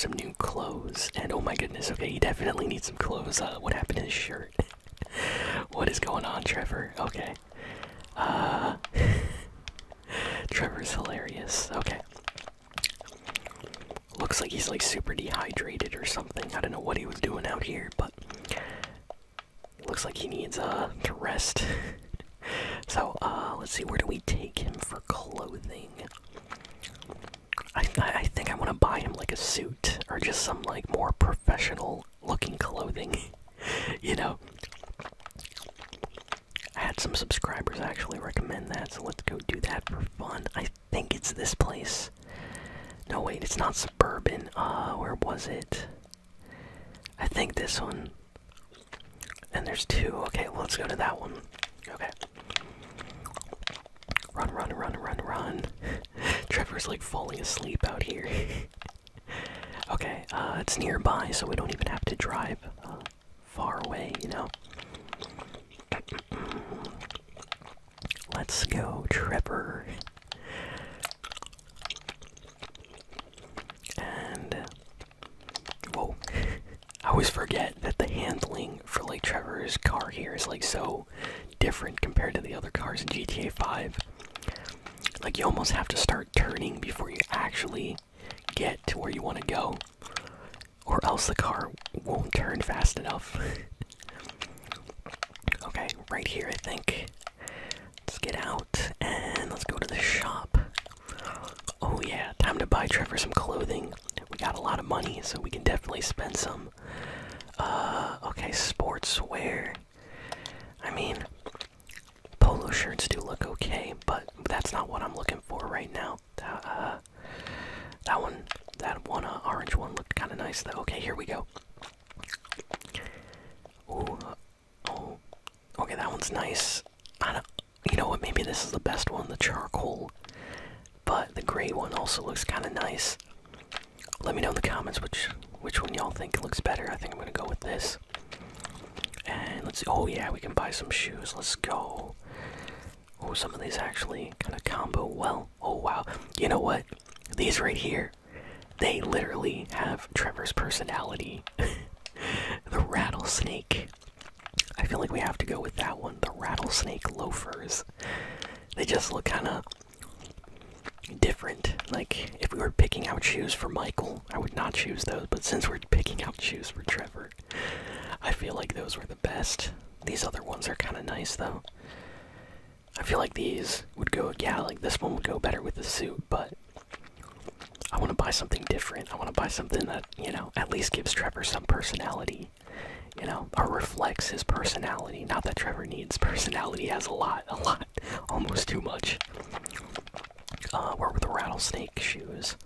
some new clothes. And oh my goodness, okay, you definitely need some clothes. Uh, what happened to his shirt? what is going on, Trevor? Okay. Uh. Trevor's hilarious. Okay. Looks like he's like super dehydrated or something. I don't know what he was doing out here, but looks like he needs uh to rest. so uh let's see where do we take him for clothing? I I think I want to buy him like a suit just some like more professional looking clothing. you know. I had some subscribers actually recommend that, so let's go do that for fun. I think it's this place. No, wait, it's not suburban. Uh, where was it? I think this one. And there's two. Okay, well, let's go to that one. Okay. Run, run, run, run, run. Trevor's like falling asleep out here. okay, uh, it's nearby, so we don't even have to drive uh, far away, you know? Let's go, Trevor. And whoa, I always forget that the handling for like Trevor's car here is like so different compared to the other cars in GTA 5. Like you almost have to start turning before you actually get to where you want to go, or else the car won't turn fast enough. okay, right here, I think. Let's get out and let's go to the shop. Oh, yeah, time to buy Trevor some clothing. We got a lot of money, so we can definitely spend some. Uh, okay, sportswear. I mean, polo shirts do look okay, but that's not what I'm looking for right now. Uh, that one, that one, uh, orange one looked kind of nice though. Okay, here we go. Ooh, oh, okay, that one's nice. I don't, you know what? Maybe this is the best one, the charcoal. But the gray one also looks kind of nice. Let me know in the comments which which one y'all think looks better. I think I'm gonna go with this. And let's see. Oh yeah, we can buy some shoes. Let's go. Oh, some of these actually kind of combo well. Oh wow. You know what? These right here, they literally have Trevor's personality. the rattlesnake. I feel like we have to go with that one. The rattlesnake loafers. They just look kind of different. Like, if we were picking out shoes for Michael, I would not choose those. But since we're picking out shoes for Trevor, I feel like those were the best. These other ones are kind of nice, though. I feel like these would go, yeah, like this one would go better with the suit, but I want to buy something different. I want to buy something that, you know, at least gives Trevor some personality, you know, or reflects his personality. Not that Trevor needs personality, he has a lot, a lot, almost too much. Uh, where were the rattlesnake shoes?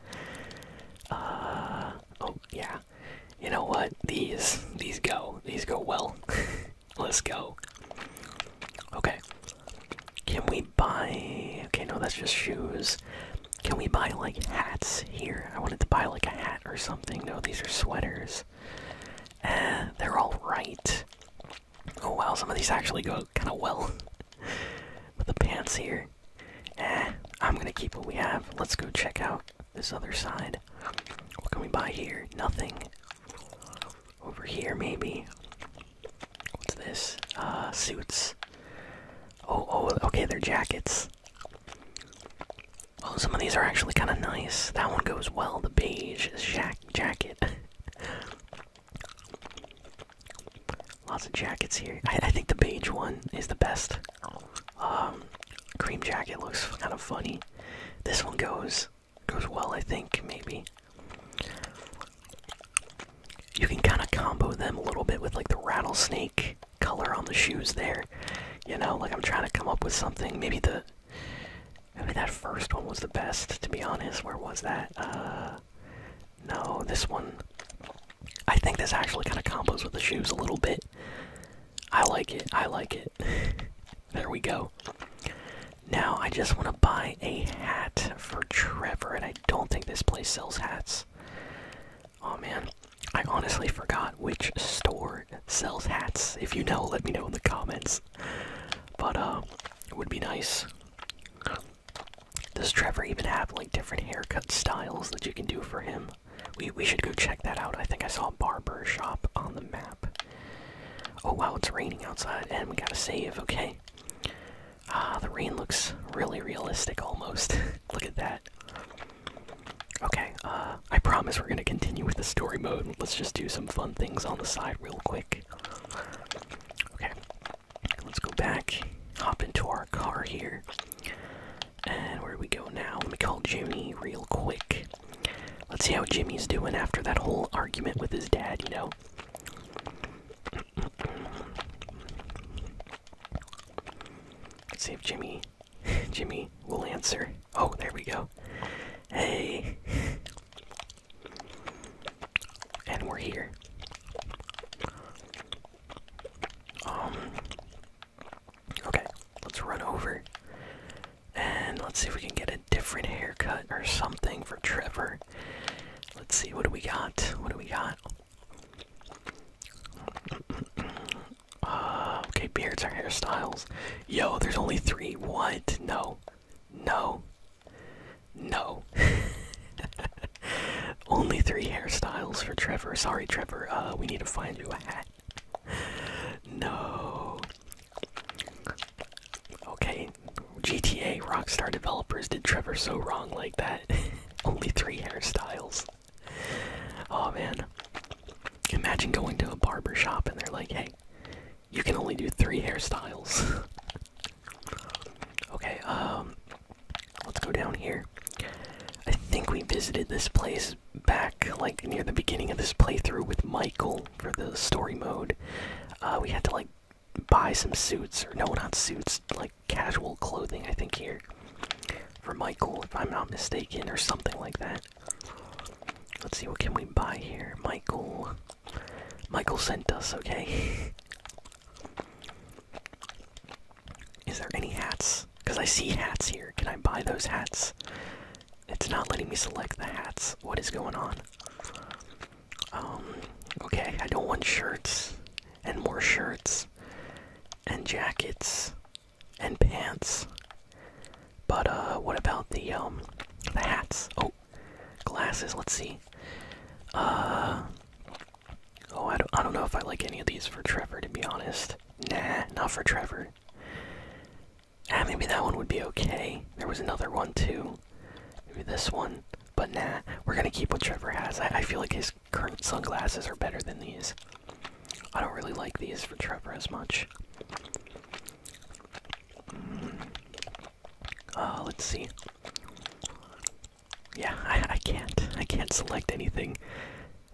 Uh, oh, yeah. You know what? These, these go. These go well. Let's go. Okay. Can we buy... Okay, no, that's just shoes. Can we buy, like, hats here? I wanted to buy, like, a hat or something. No, these are sweaters. Eh, they're all right. Oh, wow, some of these actually go kind of well. With the pants here. Eh, I'm gonna keep what we have. Let's go check out this other side. What can we buy here? Nothing. Over here, maybe. What's this? Uh, suits. Oh, oh, okay, they're jackets. Some of these are actually kind of nice. That one goes well. The beige jack jacket. Lots of jackets here. I, I think the beige one is the best. Um, cream jacket looks kind of funny. This one goes goes well, I think maybe. You can kind of combo them a little bit with like the rattlesnake color on the shoes there. You know, like I'm trying to come up with something. Maybe the maybe that first one was the best. To be honest, where was that? Uh, no, this one. I think this actually kind of combos with the shoes a little bit. I like it. I like it. there we go. Now I just want to buy a hat for Trevor, and I don't think this place sells hats. Oh man, I honestly forgot which store sells hats. If you know, let me know in the comments. But uh, it would be nice. Does Trevor even have like different haircut styles that you can do for him? We we should go check that out. I think I saw a barber shop on the map. Oh wow, it's raining outside and we gotta save, okay. Ah, the rain looks really realistic almost. Look at that. Okay, uh, I promise we're gonna continue with the story mode. Let's just do some fun things on the side real quick. Okay, let's go back, hop into our car here. And where do we go now? Let me call Jimmy real quick. Let's see how Jimmy's doing after that whole argument with his dad, you know? Let's see if Jimmy Jimmy will answer. Oh, there we go. Hey. And we're here. Um Okay, let's run over. And let's see if we can get a different haircut or something for Trevor. Let's see, what do we got? What do we got? Uh, okay, beards are hairstyles. Yo, there's only three. What? No. No. No. only three hairstyles for Trevor. Sorry, Trevor. Uh, we need to find you a hat. No. Okay, GTA Rockstar developers did Trevor so wrong like that. Only three hairstyles. Oh man. Imagine going to a barber shop and they're like, hey, you can only do three hairstyles. okay, um, let's go down here. I think we visited this place back, like, near the beginning of this playthrough with Michael for the story mode. Uh, we had to, like, buy some suits, or no, not suits, like casual clothing, I think, here. For Michael, if I'm not mistaken, or something like that. Let's see, what can we buy here? Michael. Michael sent us, okay? Is there any hats? Because I see hats here. Can I buy those hats? It's not letting me select the hats. What is going on? Um, okay, I don't want shirts and more shirts and jackets and pants. But uh what about the um the hats? Oh, glasses, let's see. Uh Oh, I don't I don't know if I like any of these for Trevor to be honest. Nah, not for Trevor. Ah, maybe that one would be okay. There was another one too. Maybe this one. But nah, we're gonna keep what Trevor has. I, I feel like his current sunglasses are better than these. I don't really like these for Trevor as much. Uh, let's see. Yeah, I, I can't. I can't select anything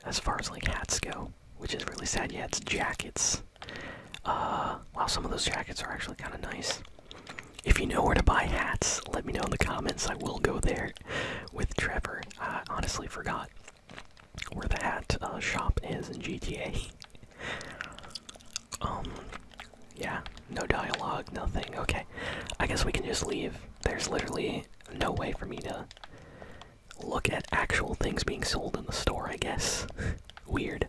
as far as like hats go, which is really sad. Yeah, it's jackets. Uh, wow, some of those jackets are actually kind of nice. If you know where to buy hats, let me know in the comments. I will go there with Trevor. I honestly forgot where the hat uh, shop is in GTA. um, yeah, no dialogue, nothing. Okay, I guess we can just leave. There's literally no way for me to look at actual things being sold in the store, I guess. Weird.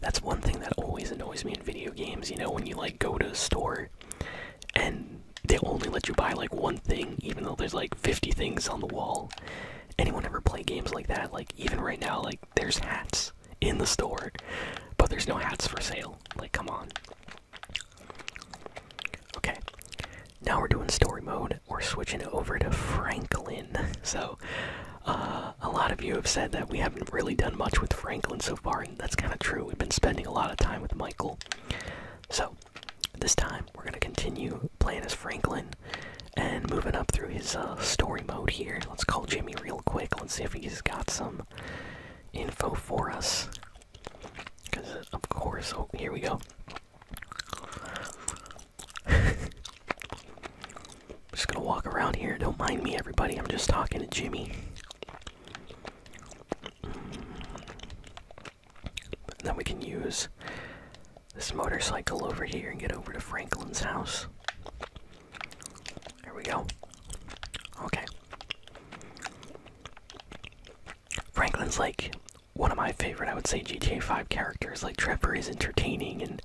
That's one thing that always annoys me in video games, you know, when you like go to a store and they only let you buy like one thing, even though there's like 50 things on the wall. Anyone ever play games like that? Like, even right now, like, there's hats in the store, but there's no hats for sale. Like, come on. Okay, now we're doing story mode. We're switching over to Franklin. So, uh, a lot of you have said that we haven't really done much with Franklin so far, and that's kind of true. We've been spending a lot of time with Michael. So, this time we're gonna continue playing as Franklin and moving up through his uh, story mode here. Let's call Jimmy real quick. Let's see if he's got some info for us. Because, of course, oh, here we go. just gonna walk around here. Don't mind me, everybody. I'm just talking to Jimmy. And then we can use this motorcycle over here and get over to Franklin's house. There we go. Okay. Franklin's like one of my favorite, I would say, GTA 5 characters. Like, Trevor is entertaining and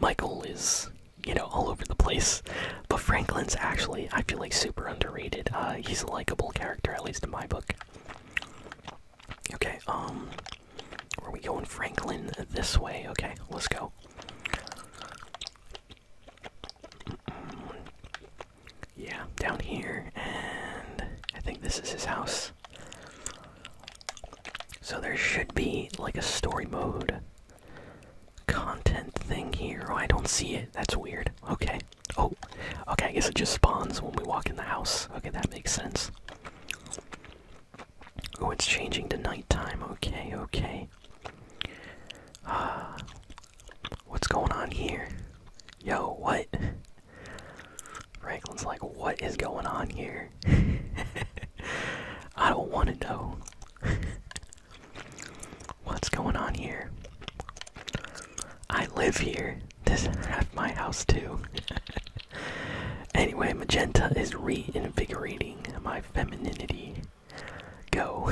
Michael is, you know, all over the place. But Franklin's actually, I feel like, super underrated. Uh, he's a likable character, at least in my book. Okay, um, are we going Franklin this way? Okay, let's go. Yeah, down here, and I think this is his house. So there should be like a story mode content thing here. Oh, I don't see it. That's weird. Okay. Oh, okay. I guess it just spawns when we walk in the house. Okay, that makes sense. Oh, it's changing to nighttime. Okay, okay. Ah, what's going on here? Yo, what? Franklin's like, what is going on here? I don't want to know. What's going on here? Live here. This is my house too. anyway, magenta is reinvigorating my femininity. Go.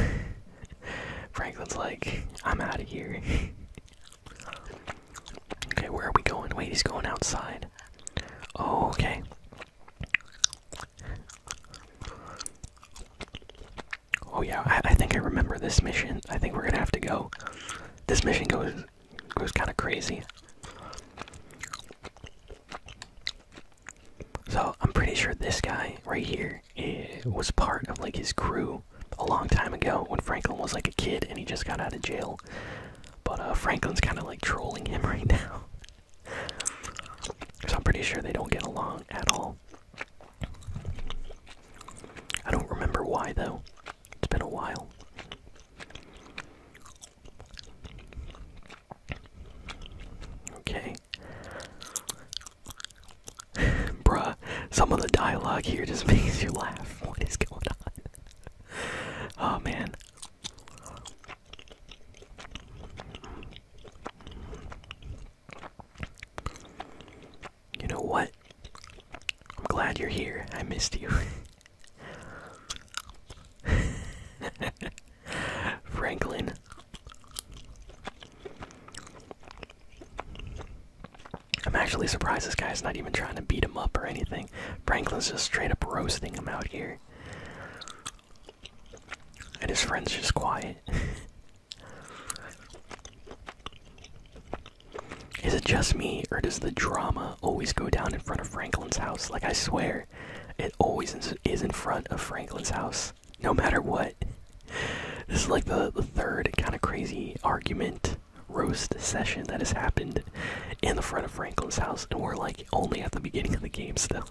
Franklin's like, I'm out of here. okay, where are we going? Wait, he's going outside. Oh, okay. Oh yeah, I, I think I remember this mission. I think we're gonna have to go. This mission goes goes kind of crazy. So I'm pretty sure this guy right here it was part of like his crew a long time ago when Franklin was like a kid and he just got out of jail. But uh, Franklin's kind of like trolling him right now. So I'm pretty sure they don't get along at all. I don't remember why though. It's been a while. Okay. Bruh, some of the dialogue here just makes you laugh. What is going on? Oh man. You know what? I'm glad you're here. I missed you. Franklin. I'm surprised this guy's not even trying to beat him up or anything. Franklin's just straight up roasting him out here. And his friend's just quiet. Is it just me, or does the drama always go down in front of Franklin's house? Like, I swear, it always is in front of Franklin's house, no matter what. This is like the, the third kind of crazy argument roast session that has happened in the front of Franklin's house, and we're like only at the beginning of the game still.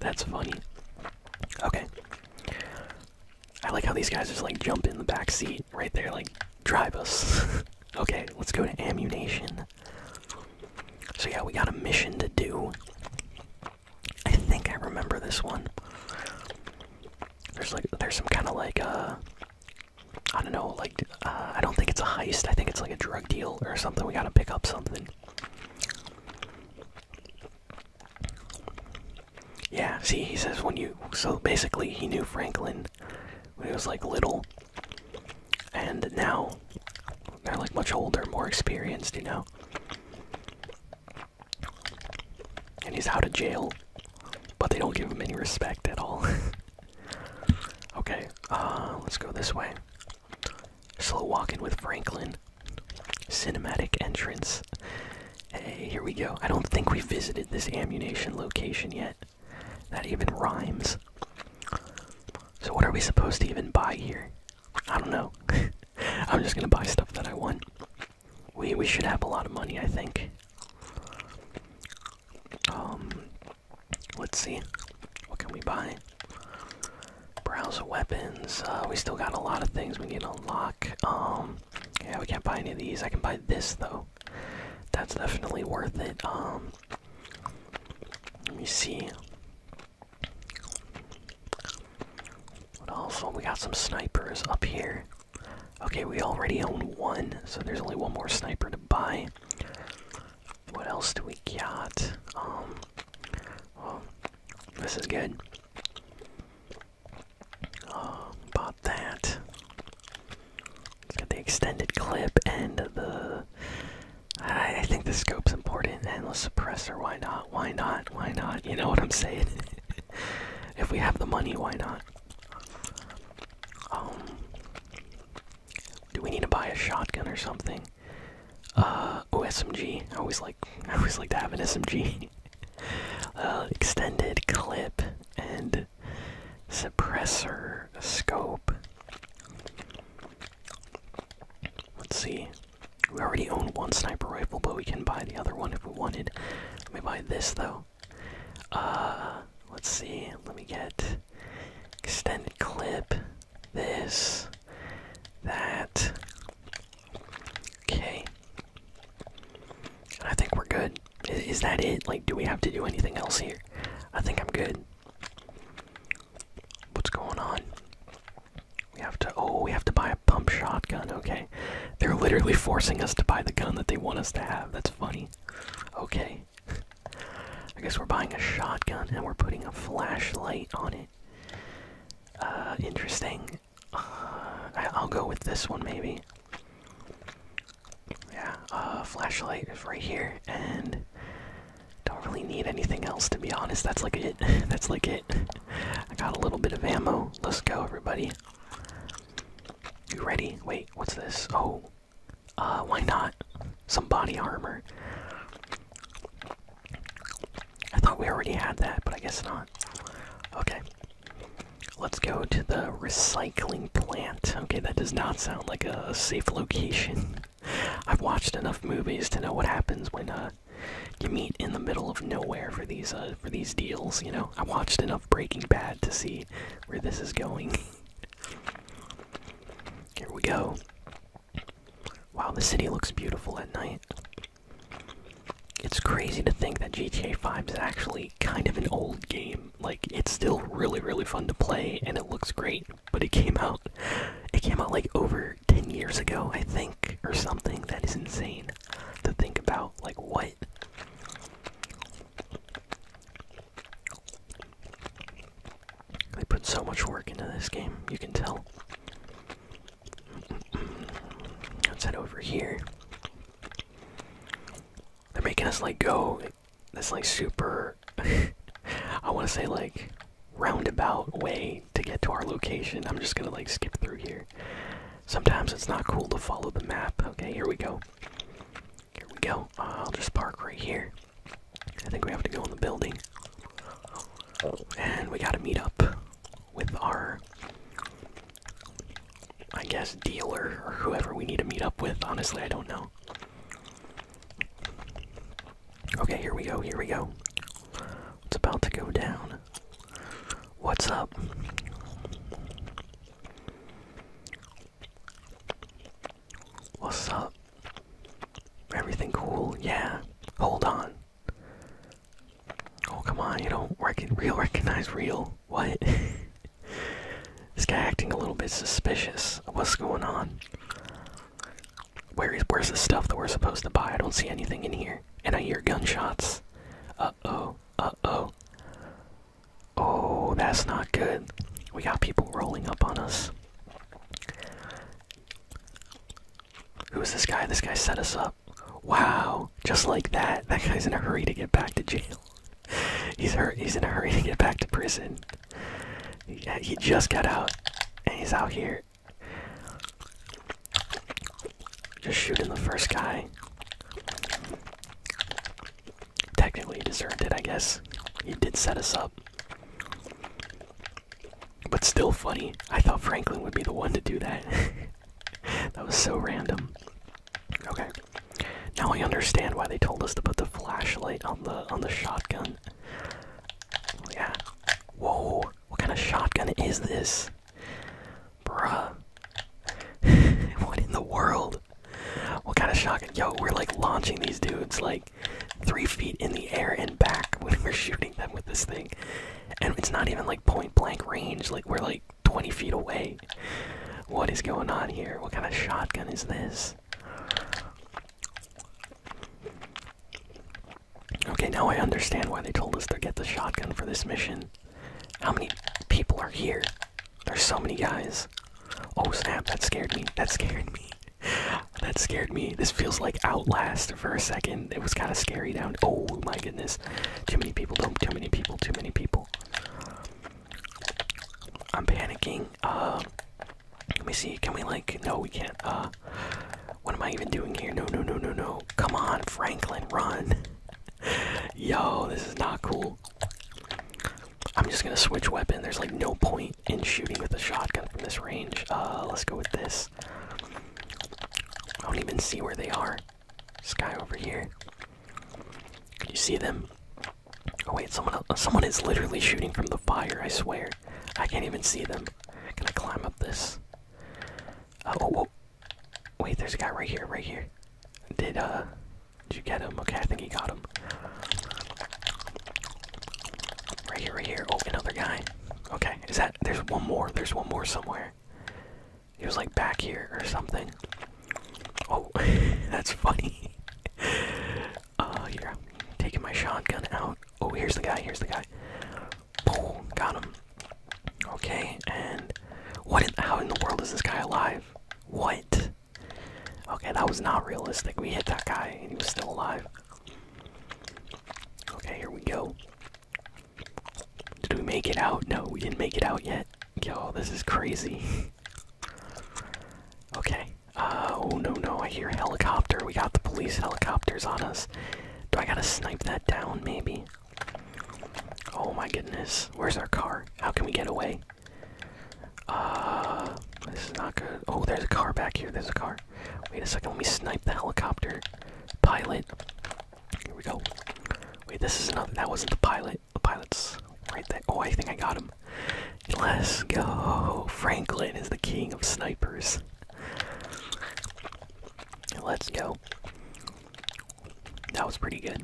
That's funny. Okay. I like how these guys just like jump in the back seat right there, like drive us. okay, let's go to Ammu-Nation. So yeah, we got a mission to do. I think I remember this one. There's like there's some kind of like uh I don't know, like uh, I don't think it's a heist. I it's like a drug deal or something. We gotta pick up something. Yeah, see, he says when you so basically he knew Franklin when he was like little, and now they're like much older, more experienced, you know. And he's out of jail, but they don't give him any respect at all. okay, uh, let's go this way. Slow walking with Franklin. Cinematic entrance. Hey, here we go. I don't think we visited this Ammu-Nation location yet. That even rhymes. So what are we supposed to even buy here? I don't know. I'm just gonna buy stuff that I want. We we should have a lot of money, I think. Um, let's see. What can we buy? Browse weapons. Uh, we still got a lot of things we need to unlock. Um, yeah, we can't buy any of these. I can buy this though. That's definitely worth it. Um, let me see. What else? Oh, we got some snipers up here. Okay, we already own one, So there's only one more sniper to buy. What else do we got? Um, well, this is good. Uh, bought that. It's got the extended clip and the. I, I think the scope's important and the suppressor. Why not? Why not? Why not? You know what I'm saying? if we have the money, why not? Um, do we need to buy a shotgun or something? Uh, oh, SMG. I always like, I always like to have an SMG. uh, extended clip and suppressor scope. Let's see. We already own one sniper rifle, but we can buy the other one if we wanted. Let me buy this though. Uh, let's see. Let me get extended clip. This, that. Okay. I think we're good. is that it? Like, do we have to do anything else here? I think I'm good. What's going on? We have to. Oh, we have to buy a pump shotgun. Okay. They're literally forcing us to buy the gun that they want us to have. That's funny. Okay. I guess we're buying a shotgun and we're putting a flashlight on it. Uh, interesting. Uh, I'll go with this one maybe. Yeah, uh, flashlight is right here, and need anything else to be honest. That's like it. That's like it. I got a little bit of ammo. Let's go, everybody. You ready? Wait, what's this? Oh, uh, why not? Some body armor. I thought we already had that, but I guess not. Okay. Let's go to the recycling plant. Okay, that does not sound like a safe location. I've watched enough movies to know what happens when uh, you meet in the middle of nowhere for these uh, for these deals. You know, I watched enough Breaking Bad to see where this is going. Here we go. Wow, the city looks beautiful at night. It's crazy to think that GTA 5 is actually kind of an old game. Like, it's still really, really fun to play, and it looks great. But it came out, it came out like over 10 years ago, I think, or something. That is insane to think about. Like, what? They put so much work into this game, you can tell. Let's head over here. They're making us like go this like super I wanna say like roundabout way to get to our location. I'm just gonna like skip through here. Sometimes it's not cool to follow the map. Okay, here we go. Here we go. Uh, I'll just park right here. I think we have to go in the building. And we gotta meet up with our, I guess, dealer or whoever we need to meet up with. Honestly, I don't know. Okay, here we go, here we go. It's about to go down. What's up? What's up? Everything cool? Yeah. Hold on. Oh, come on, you don't reckon real recognize real. What? this guy acting a little bit suspicious. What's going on? Where is where's the stuff that we're supposed to buy? I don't see anything in here. And I hear gunshots. Uh-oh. Uh-oh. Oh, that's not good. We got people rolling up on us. Who is this guy? This guy set us up. Wow, just like that. That guy's in a hurry to get back to jail. He's hurt. He's in a hurry to get back to prison. He just got out, and he's out here. Just shooting the first guy. Technically, he deserved it, I guess. He did set us up. But still funny. I thought Franklin would be the one to do that. that was so random. Okay. Now I understand why they told us to put the flashlight on the on the shotgun. Yeah. Whoa. What kind of shotgun is this? Bruh. what in the world? What kind of shotgun? Yo, we're like launching these dudes like three feet in the air and back when we're shooting them with this thing. And it's not even like point blank range, like we're like 20 feet away. What is going on here? What kind of shotgun is this? Now I understand why they told us to get the shotgun for this mission. How many people are here? There's so many guys. Oh snap, that scared me. That scared me. That scared me. This feels like Outlast for a second. It was kind of scary down. Oh my goodness. Too many people. Too many people. Too many people. I'm panicking. Uh, let me see. Can we like? No, we can't. Uh, what am I even doing here? No, no, no, no, no. Come on, Franklin, run. Yo, this is not cool. I'm just gonna switch weapon. There's like no point in shooting with a shotgun from this range. Uh, let's go with this. I don't even see where they are. This guy over here. Can you see them? Oh wait, someone else, someone is literally shooting from the fire. I swear, I can't even see them. Can I climb up this? Uh, oh, oh, wait, there's a guy right here, right here. Did uh, did you get him? Okay, I think he got him. Right here, right here. Oh, another guy. Okay, is that? There's one more. There's one more somewhere. He was like back here or something. Oh, that's funny. Uh, here, taking my shotgun out. Oh, here's the guy. Here's the guy. Boom, got him. Okay, and what? In, how in the world is this guy alive? What? Okay, that was not realistic. We hit that guy and he was still alive. Okay, here we go. Make it out? No, we didn't make it out yet. Yo, this is crazy. okay. Uh, oh no, no, I hear a helicopter. We got the police helicopters on us. Do I gotta snipe that down, maybe? Oh my goodness. Where's our car? How can we get away? Uh, this is not good. Oh, there's a car back here. There's a car. Wait a second. Let me snipe the helicopter pilot. Here we go. Wait, this is another. That wasn't the pilot. The pilot's right there. Oh, I think I got him. Let's go. Franklin is the king of snipers. Let's go. That was pretty good.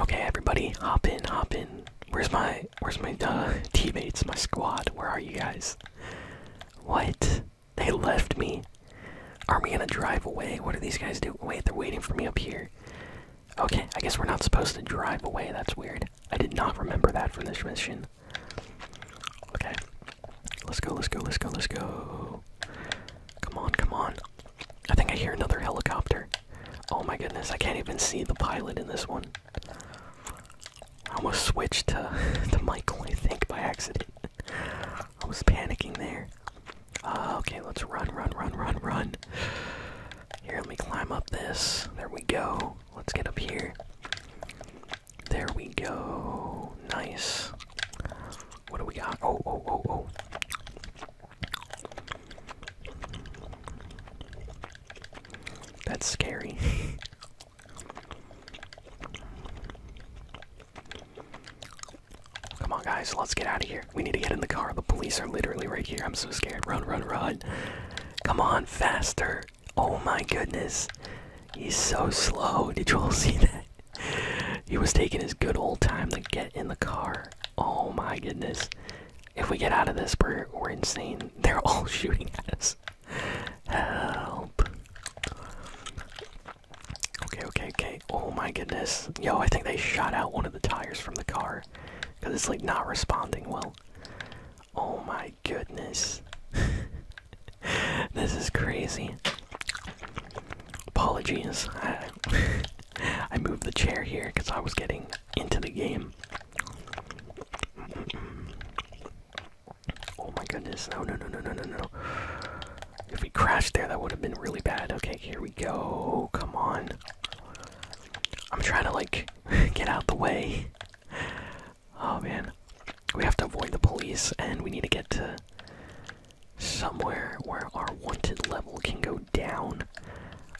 Okay, everybody, hop in, hop in. Where's my, where's my uh, teammates, my squad? Where are you guys? What? They left me. Are we gonna drive away? What do these guys do? Wait, they're waiting for me up here. Okay, I guess we're not supposed to drive away. That's weird. I did not remember that from this mission. Okay. Let's go, let's go, let's go, let's go. Come on, come on. I think I hear another helicopter. Oh my goodness, I can't even see the pilot in this one. I almost switched to, to Michael, I think, by accident. I was panicking there. Uh, okay, let's run, run, run, run, run. Here, let me climb up this. There we go. Let's get up here. There we go. Nice. What do we got? Oh, oh, oh, oh. That's scary. Come on, guys, let's get out of here. We need to get in the car. The police are literally right here. I'm so scared. Run, run, run. Come on, faster. Oh my goodness. He's so slow. Did you all see that? He was taking his good old time to get in the car. Oh my goodness. If we get out of this, we're, we're insane. They're all shooting at us. Help. Okay, okay, okay. Oh my goodness. Yo, I think they shot out one of the tires from the car. Because it's like not responding well. Oh my goodness. this is crazy. Apologies. I, I moved the chair here because I was getting into the game. Oh my goodness. No, no, no, no, no, no, no. If we crashed there, that would have been really bad. Okay, here we go. Come on. I'm trying to, like, get out the way. Oh man. We have to avoid the police, and we need to get to somewhere where our wanted level can go down.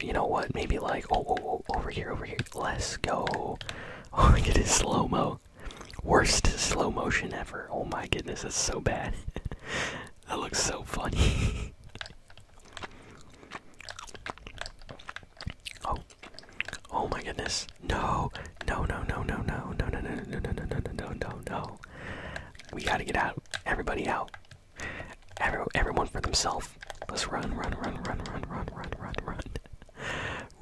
You know what? Maybe like, oh, oh, oh, over here, over here. Let's go. Oh, look at slow mo. Worst slow motion ever. Oh my goodness, that's so bad. that looks so funny. oh, oh my goodness. No, no, no, no, no, no, no, no, no, no, no, no, no, no, no, no, no. We gotta get out. Everybody out. Every, everyone for themselves. Let's run, run, run, run, run, run, run, run, run.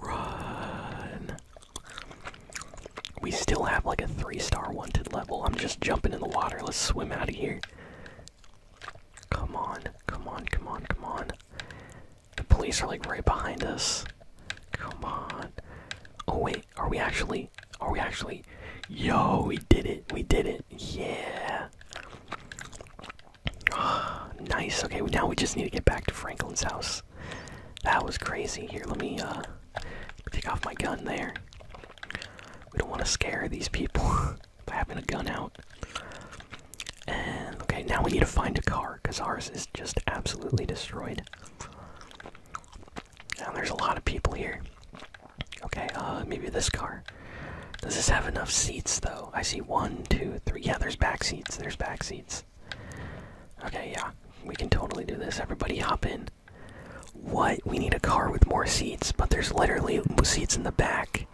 Run. We still have like a three star wanted level. I'm just jumping in the water. Let's swim out of here. Come on, come on, come on, come on. The police are like right behind us. Come on. Oh wait, are we actually are we actually Yo, we did it. We did it. Yeah. nice. Okay, now we just need to get back to Franklin's house. That was crazy. Here, let me uh take off my gun there. We don't want to scare these people by having a gun out. And okay, now we need to find a car because ours is just absolutely destroyed. Now there's a lot of people here. Okay, uh, maybe this car. Does this have enough seats though? I see one, two, three. Yeah, there's back seats. There's back seats. Okay, yeah, we can totally do this. Everybody hop in. What? We need a car with more seats, but there's literally seats in the back.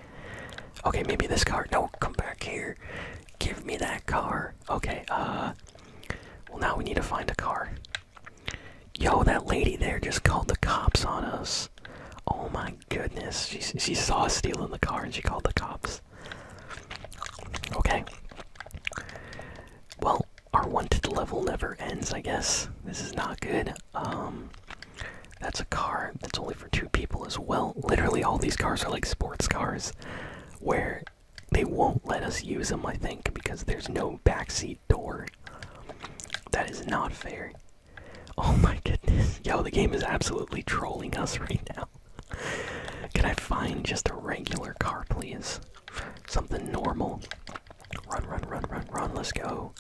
Okay, maybe this car. No, come back here. Give me that car. Okay, uh. Well, now we need to find a car. Yo, that lady there just called the cops on us. Oh my goodness. She, she saw us stealing the car and she called the cops. Okay. Well, our wanted level never ends, I guess. This is not good. Um, that's a car that's only for two people as well. Literally, all these cars are like sports cars where they won't let us use them, I think, because there's no backseat door. That is not fair. Oh my goodness. Yo, the game is absolutely trolling us right now. Can I find just a regular car, please? Something normal. Run, run, run, run, run. Let's go.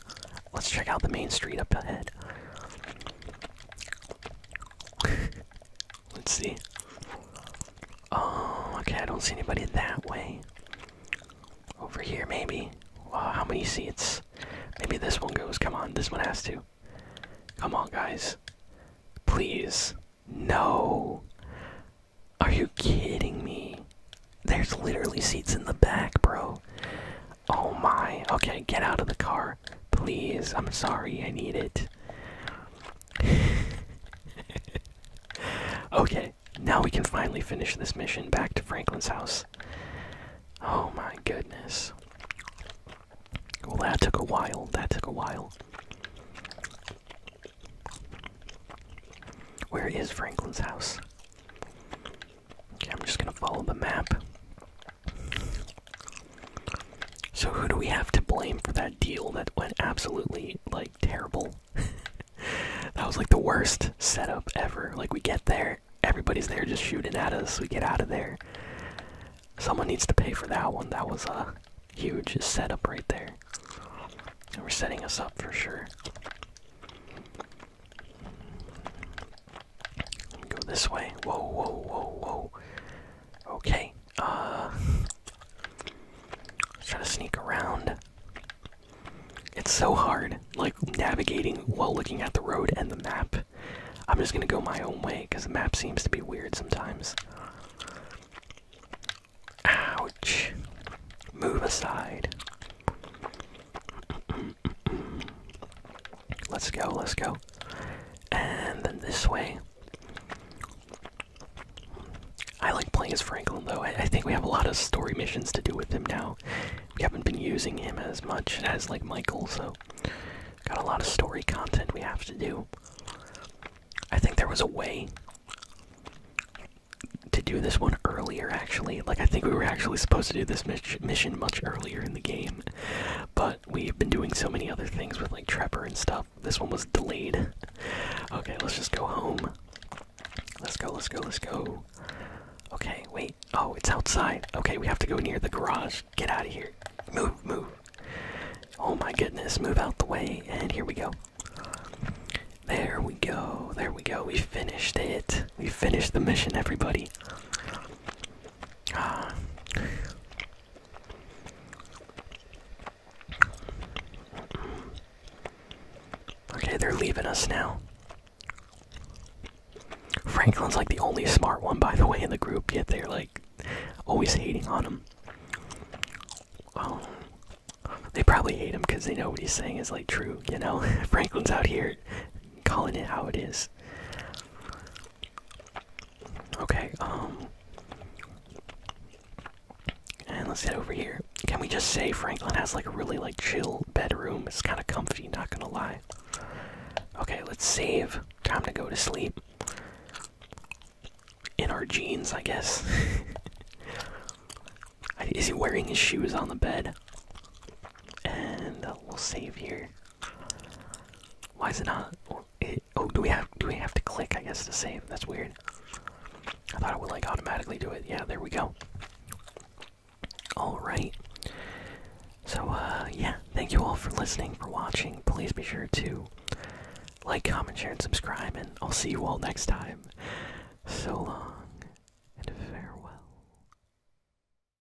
Let's check out the main street up ahead. Let's see. Oh, okay, I don't see anybody that way. Over here, maybe. Wow, how many seats? Maybe this one goes. Come on, this one has to. Come on, guys. Please. No. Are you kidding me? There's literally seats in the back, bro. Oh my. Okay, get out of the car. Please. I'm sorry. I need it. okay, now we can finally finish this mission back to Franklin's house. Oh goodness. Well, that took a while. That took a while. Where is Franklin's house? Okay, I'm just gonna follow the map. So who do we have to blame for that deal that went absolutely like terrible? that was like the worst setup ever. Like we get there, everybody's there just shooting at us. We get out of there. Someone needs to pay for that one. That was a huge setup right there. And we're setting us up for sure. Go this way. Whoa, whoa, whoa, whoa. Okay. Uh. Try to sneak around. It's so hard, like navigating while looking at the road and the map. I'm just gonna go my own way because the map seems to be weird sometimes. Ouch. Move aside. let's go, let's go. And then this way. I like playing as Franklin though. I, think we have a lot of story missions to do with him now. We haven't been using him as much as like Michael, so got a lot of story content we have to do. I think there was a way do this one earlier actually. Like I think we were actually supposed to do this mission much earlier in the game. But we've been doing so many other things with like Trevor and stuff. This one was delayed. Okay, let's just go home. Let's go, let's go, let's go. Okay, wait. Oh, it's outside. Okay, we have to go near the garage. Get out of here. Move, move. Oh my goodness, move out the way. And here we go. There we go. There we go. We finished it. We finished the mission, everybody. Ah. Okay, they're leaving us now. Franklin's like the only smart one, by the way, in the group, yet they're like always hating on him. Um, they probably hate him because they know what he's saying is like true, you know? Franklin's out here calling it how it is. Okay, um. And let's head over here. Can we just say Franklin has like a really like chill bedroom? It's kind of comfy, not gonna lie. Okay, let's save. Time to go to sleep. In our jeans, I guess. Is he wearing his shoes on the bed? And uh, we'll save here. Why is it not? Oh, do we have do we to save. That's weird. I thought it would like automatically do it. Yeah, there we go. All right. So uh, yeah, thank you all for listening, for watching. Please be sure to like, comment, share, and subscribe, and I'll see you all next time.